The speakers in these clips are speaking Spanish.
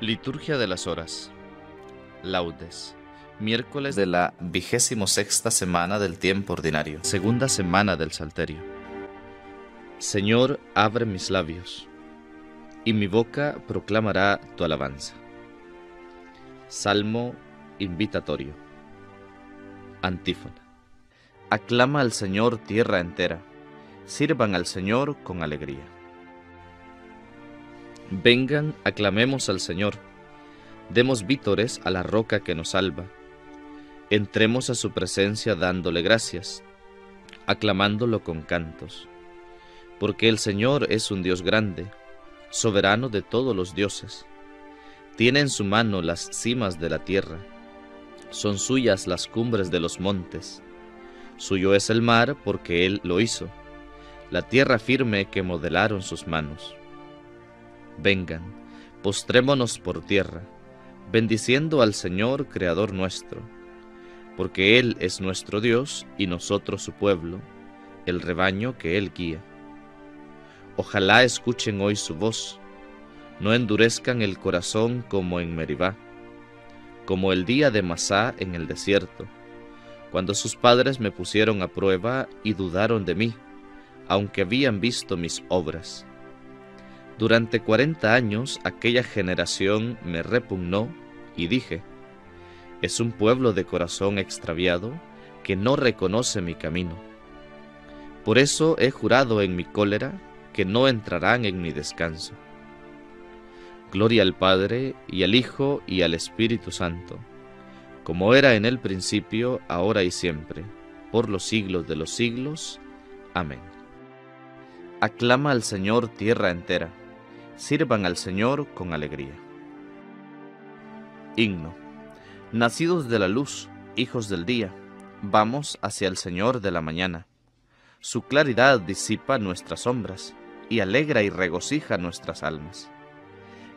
Liturgia de las Horas. Laudes. Miércoles de la vigésimo sexta semana del tiempo ordinario. Segunda semana del Salterio. Señor, abre mis labios, y mi boca proclamará tu alabanza. Salmo invitatorio. Antífona. Aclama al Señor tierra entera, sirvan al Señor con alegría. Vengan, aclamemos al Señor, demos vítores a la roca que nos salva. Entremos a su presencia dándole gracias, aclamándolo con cantos. Porque el Señor es un Dios grande, soberano de todos los dioses. Tiene en su mano las cimas de la tierra, son suyas las cumbres de los montes. Suyo es el mar porque Él lo hizo, la tierra firme que modelaron sus manos vengan, postrémonos por tierra, bendiciendo al Señor Creador nuestro, porque Él es nuestro Dios y nosotros su pueblo, el rebaño que Él guía. Ojalá escuchen hoy su voz, no endurezcan el corazón como en Meribá, como el día de Masá en el desierto, cuando sus padres me pusieron a prueba y dudaron de mí, aunque habían visto mis obras durante cuarenta años aquella generación me repugnó y dije, es un pueblo de corazón extraviado que no reconoce mi camino. Por eso he jurado en mi cólera que no entrarán en mi descanso. Gloria al Padre y al Hijo y al Espíritu Santo, como era en el principio, ahora y siempre, por los siglos de los siglos. Amén. Aclama al Señor tierra entera sirvan al Señor con alegría. Himno. Nacidos de la luz, hijos del día, vamos hacia el Señor de la mañana. Su claridad disipa nuestras sombras y alegra y regocija nuestras almas.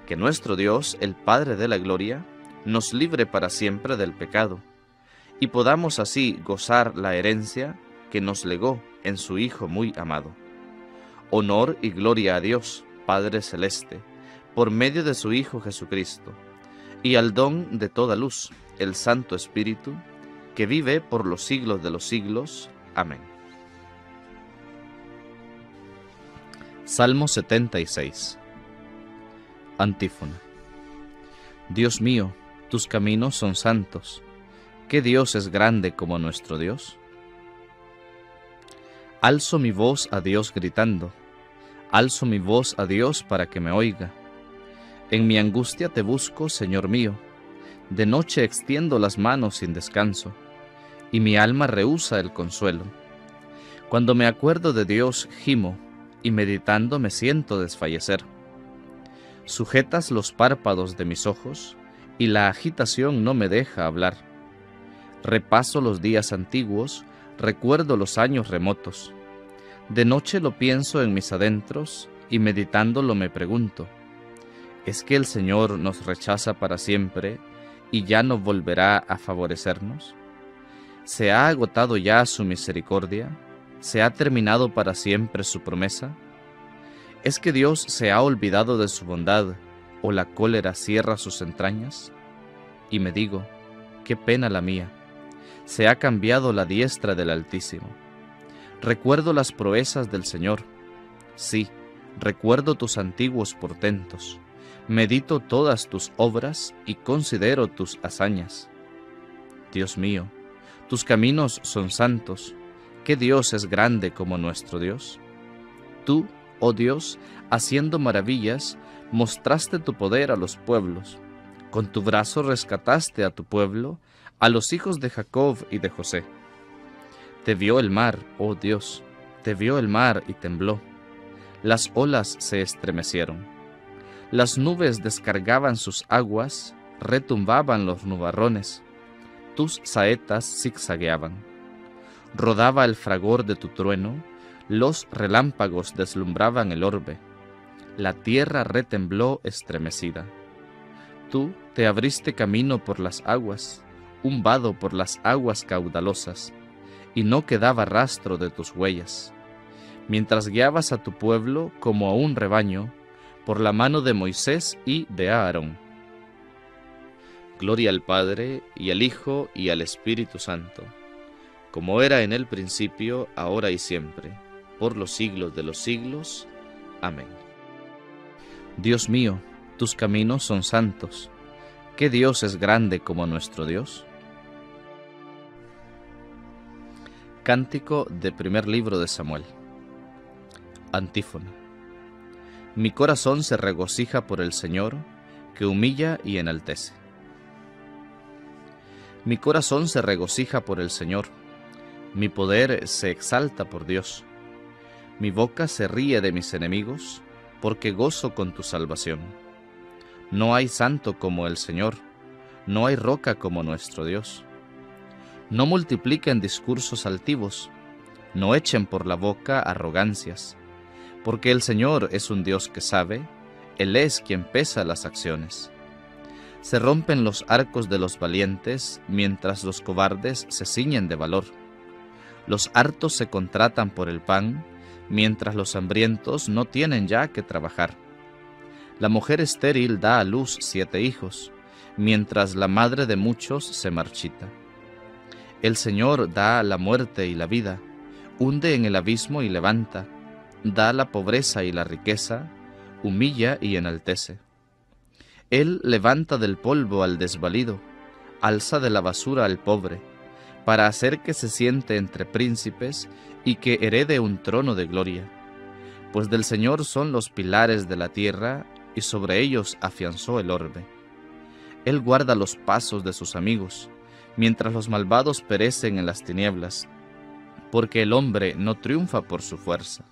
Que nuestro Dios, el Padre de la Gloria, nos libre para siempre del pecado, y podamos así gozar la herencia que nos legó en su Hijo muy amado. Honor y gloria a Dios, Padre Celeste, por medio de su Hijo Jesucristo, y al don de toda luz, el Santo Espíritu, que vive por los siglos de los siglos. Amén. Salmo 76 Antífona Dios mío, tus caminos son santos. ¿Qué Dios es grande como nuestro Dios? Alzo mi voz a Dios gritando Alzo mi voz a Dios para que me oiga. En mi angustia te busco, Señor mío. De noche extiendo las manos sin descanso, y mi alma rehúsa el consuelo. Cuando me acuerdo de Dios, gimo, y meditando me siento desfallecer. Sujetas los párpados de mis ojos, y la agitación no me deja hablar. Repaso los días antiguos, recuerdo los años remotos de noche lo pienso en mis adentros y meditándolo me pregunto, ¿es que el Señor nos rechaza para siempre y ya no volverá a favorecernos? ¿Se ha agotado ya su misericordia? ¿Se ha terminado para siempre su promesa? ¿Es que Dios se ha olvidado de su bondad o la cólera cierra sus entrañas? Y me digo, qué pena la mía, se ha cambiado la diestra del Altísimo Recuerdo las proezas del Señor. Sí, recuerdo tus antiguos portentos. Medito todas tus obras y considero tus hazañas. Dios mío, tus caminos son santos. ¿Qué Dios es grande como nuestro Dios? Tú, oh Dios, haciendo maravillas, mostraste tu poder a los pueblos. Con tu brazo rescataste a tu pueblo, a los hijos de Jacob y de José. Te vio el mar, oh Dios, te vio el mar y tembló. Las olas se estremecieron. Las nubes descargaban sus aguas, retumbaban los nubarrones. Tus saetas zigzagueaban. Rodaba el fragor de tu trueno, los relámpagos deslumbraban el orbe. La tierra retembló estremecida. Tú te abriste camino por las aguas, un vado por las aguas caudalosas y no quedaba rastro de tus huellas, mientras guiabas a tu pueblo como a un rebaño, por la mano de Moisés y de Aarón. Gloria al Padre, y al Hijo, y al Espíritu Santo, como era en el principio, ahora y siempre, por los siglos de los siglos. Amén. Dios mío, tus caminos son santos. ¿Qué Dios es grande como nuestro Dios? Cántico de primer libro de Samuel. Antífona. Mi corazón se regocija por el Señor, que humilla y enaltece. Mi corazón se regocija por el Señor, mi poder se exalta por Dios. Mi boca se ríe de mis enemigos, porque gozo con tu salvación. No hay santo como el Señor, no hay roca como nuestro Dios. No multipliquen discursos altivos, no echen por la boca arrogancias, porque el Señor es un Dios que sabe, Él es quien pesa las acciones. Se rompen los arcos de los valientes, mientras los cobardes se ciñen de valor. Los hartos se contratan por el pan, mientras los hambrientos no tienen ya que trabajar. La mujer estéril da a luz siete hijos, mientras la madre de muchos se marchita. El Señor da la muerte y la vida, hunde en el abismo y levanta, da la pobreza y la riqueza, humilla y enaltece. Él levanta del polvo al desvalido, alza de la basura al pobre, para hacer que se siente entre príncipes y que herede un trono de gloria. Pues del Señor son los pilares de la tierra, y sobre ellos afianzó el orbe. Él guarda los pasos de sus amigos, mientras los malvados perecen en las tinieblas, porque el hombre no triunfa por su fuerza.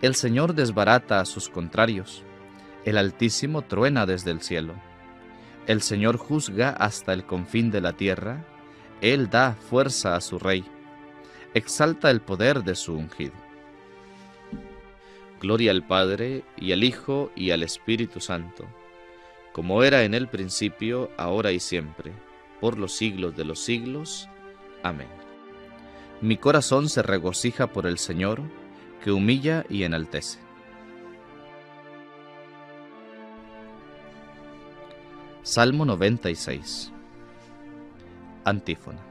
El Señor desbarata a sus contrarios, el Altísimo truena desde el cielo. El Señor juzga hasta el confín de la tierra, Él da fuerza a su rey, exalta el poder de su ungido. Gloria al Padre, y al Hijo, y al Espíritu Santo, como era en el principio, ahora y siempre, por los siglos de los siglos. Amén. Mi corazón se regocija por el Señor, que humilla y enaltece. Salmo 96 Antífona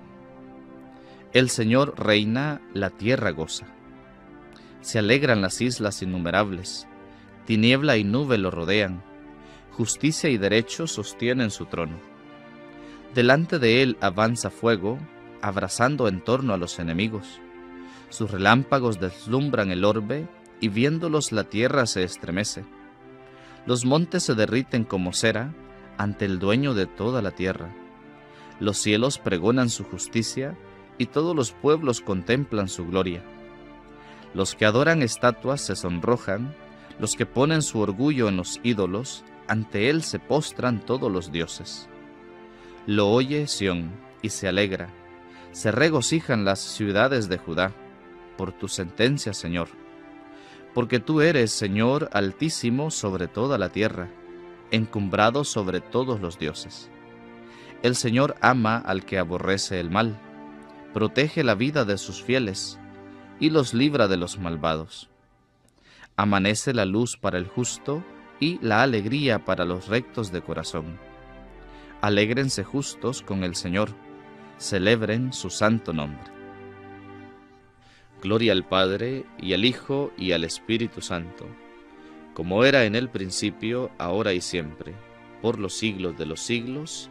El Señor reina, la tierra goza se alegran las islas innumerables, tiniebla y nube lo rodean, justicia y derecho sostienen su trono. Delante de él avanza fuego, abrazando en torno a los enemigos. Sus relámpagos deslumbran el orbe, y viéndolos la tierra se estremece. Los montes se derriten como cera ante el dueño de toda la tierra. Los cielos pregonan su justicia, y todos los pueblos contemplan su gloria. Los que adoran estatuas se sonrojan, los que ponen su orgullo en los ídolos, ante él se postran todos los dioses. Lo oye Sión y se alegra, se regocijan las ciudades de Judá, por tu sentencia, Señor. Porque tú eres, Señor, altísimo sobre toda la tierra, encumbrado sobre todos los dioses. El Señor ama al que aborrece el mal, protege la vida de sus fieles, y los libra de los malvados. Amanece la luz para el justo y la alegría para los rectos de corazón. Alégrense justos con el Señor, celebren su santo nombre. Gloria al Padre, y al Hijo, y al Espíritu Santo, como era en el principio, ahora y siempre, por los siglos de los siglos.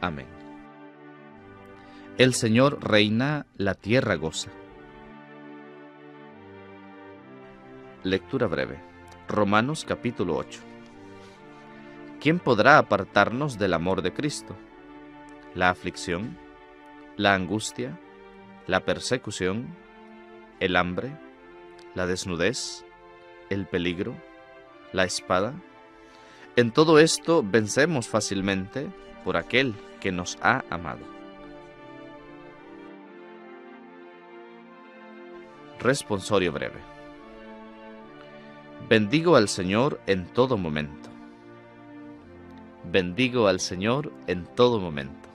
Amén. El Señor reina, la tierra goza. Lectura breve. Romanos capítulo 8. ¿Quién podrá apartarnos del amor de Cristo? ¿La aflicción? ¿La angustia? ¿La persecución? ¿El hambre? ¿La desnudez? ¿El peligro? ¿La espada? En todo esto vencemos fácilmente por aquel que nos ha amado. Responsorio breve. Bendigo al Señor en todo momento. Bendigo al Señor en todo momento.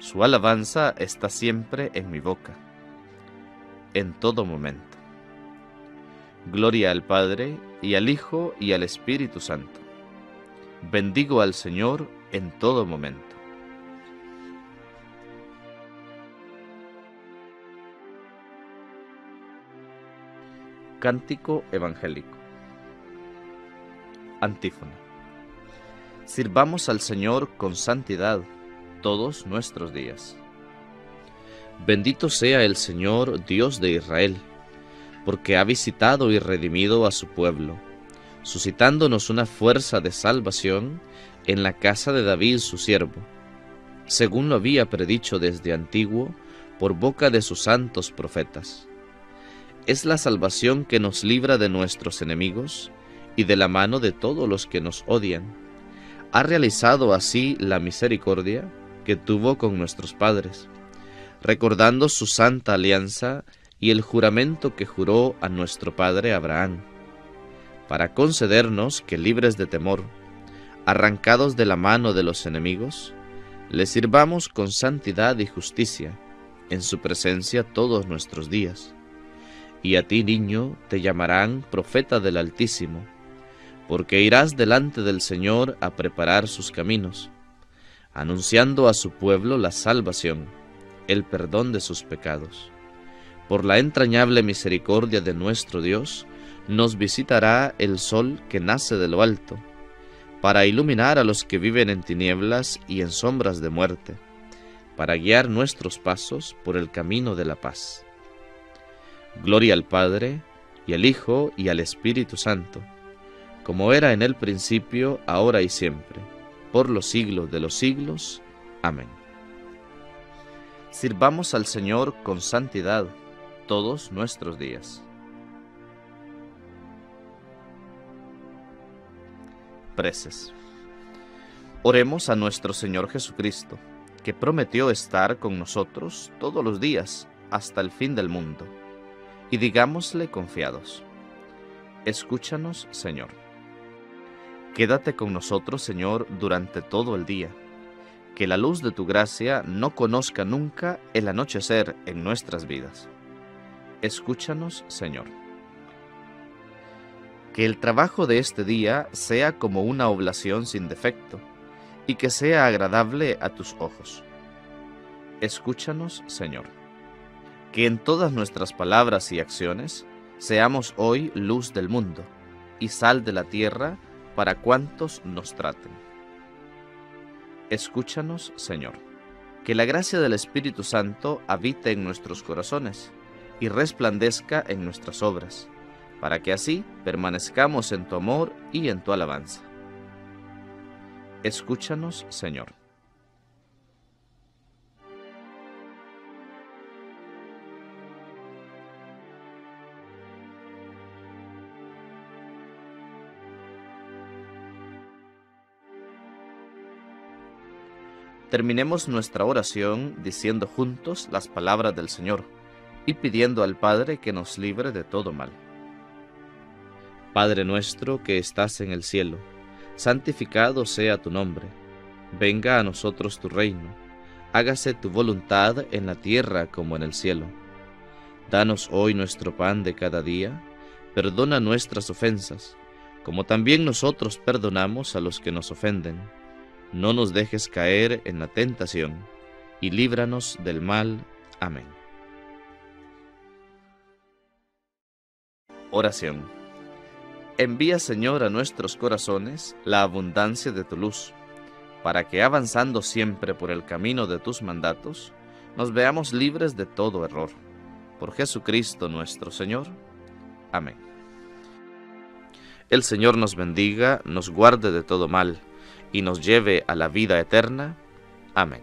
Su alabanza está siempre en mi boca, en todo momento. Gloria al Padre, y al Hijo, y al Espíritu Santo. Bendigo al Señor en todo momento. Cántico Evangélico Antífona Sirvamos al Señor con santidad todos nuestros días. Bendito sea el Señor Dios de Israel, porque ha visitado y redimido a su pueblo, suscitándonos una fuerza de salvación en la casa de David su siervo, según lo había predicho desde antiguo por boca de sus santos profetas. Es la salvación que nos libra de nuestros enemigos y de la mano de todos los que nos odian. Ha realizado así la misericordia que tuvo con nuestros padres, recordando su santa alianza y el juramento que juró a nuestro padre Abraham, para concedernos que libres de temor, arrancados de la mano de los enemigos, le sirvamos con santidad y justicia en su presencia todos nuestros días. Y a ti, niño, te llamarán profeta del Altísimo, porque irás delante del Señor a preparar sus caminos anunciando a su pueblo la salvación, el perdón de sus pecados. Por la entrañable misericordia de nuestro Dios, nos visitará el sol que nace de lo alto, para iluminar a los que viven en tinieblas y en sombras de muerte, para guiar nuestros pasos por el camino de la paz. Gloria al Padre, y al Hijo, y al Espíritu Santo, como era en el principio, ahora y siempre por los siglos de los siglos. Amén. Sirvamos al Señor con santidad todos nuestros días. Preces. Oremos a nuestro Señor Jesucristo, que prometió estar con nosotros todos los días hasta el fin del mundo, y digámosle confiados, escúchanos, Señor. Quédate con nosotros, Señor, durante todo el día. Que la luz de tu gracia no conozca nunca el anochecer en nuestras vidas. Escúchanos, Señor. Que el trabajo de este día sea como una oblación sin defecto y que sea agradable a tus ojos. Escúchanos, Señor. Que en todas nuestras palabras y acciones seamos hoy luz del mundo y sal de la tierra para cuantos nos traten. Escúchanos, Señor. Que la gracia del Espíritu Santo habite en nuestros corazones y resplandezca en nuestras obras, para que así permanezcamos en tu amor y en tu alabanza. Escúchanos, Señor. Terminemos nuestra oración diciendo juntos las palabras del Señor y pidiendo al Padre que nos libre de todo mal. Padre nuestro que estás en el cielo, santificado sea tu nombre, venga a nosotros tu reino, hágase tu voluntad en la tierra como en el cielo. Danos hoy nuestro pan de cada día, perdona nuestras ofensas, como también nosotros perdonamos a los que nos ofenden no nos dejes caer en la tentación, y líbranos del mal. Amén. Oración. Envía, Señor, a nuestros corazones la abundancia de tu luz, para que avanzando siempre por el camino de tus mandatos, nos veamos libres de todo error. Por Jesucristo nuestro Señor. Amén. El Señor nos bendiga, nos guarde de todo mal y nos lleve a la vida eterna. Amén.